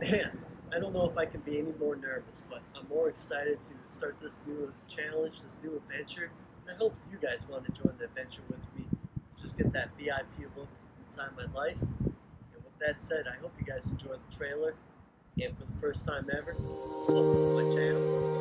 Man, I don't know if I can be any more nervous, but I'm more excited to start this new challenge, this new adventure. I hope you guys want to join the adventure with me to just get that VIP look inside my life. And with that said, I hope you guys enjoy the trailer. And for the first time ever, welcome to my channel.